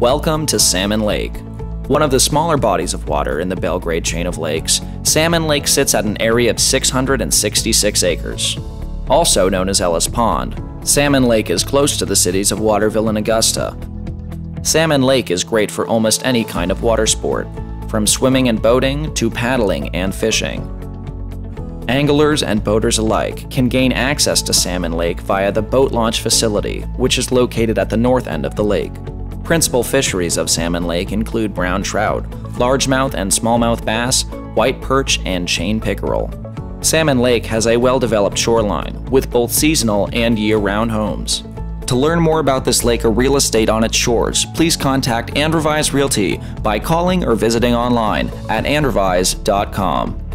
Welcome to Salmon Lake. One of the smaller bodies of water in the Belgrade chain of lakes, Salmon Lake sits at an area of 666 acres. Also known as Ellis Pond, Salmon Lake is close to the cities of Waterville and Augusta. Salmon Lake is great for almost any kind of water sport, from swimming and boating to paddling and fishing. Anglers and boaters alike can gain access to Salmon Lake via the boat launch facility, which is located at the north end of the lake. Principal fisheries of Salmon Lake include brown trout, largemouth and smallmouth bass, white perch, and chain pickerel. Salmon Lake has a well developed shoreline with both seasonal and year round homes. To learn more about this lake or real estate on its shores, please contact Androvise Realty by calling or visiting online at androvise.com.